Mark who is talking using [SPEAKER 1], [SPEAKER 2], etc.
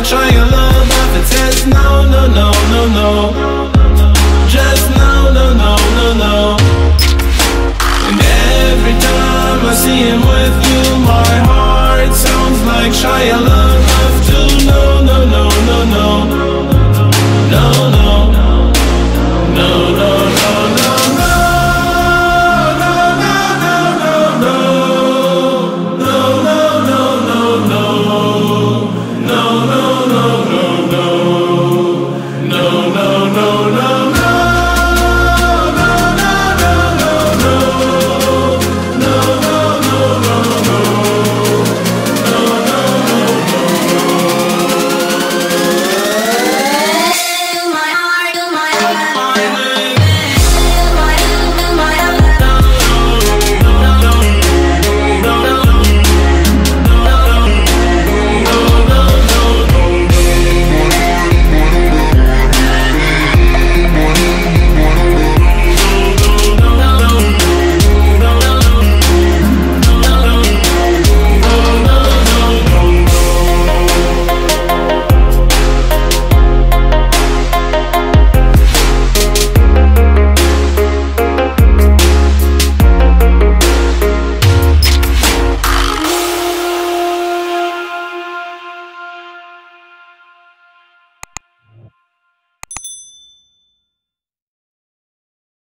[SPEAKER 1] not trying your love off the test. No, no, no, no, no. Just no, no, no, no, no. And every time I see him with you My heart sounds like Shia love.